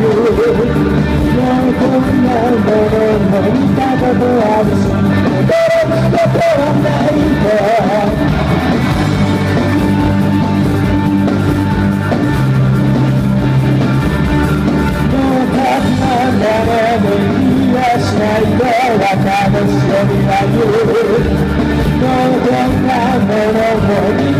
de la luz No no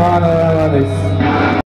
Hermano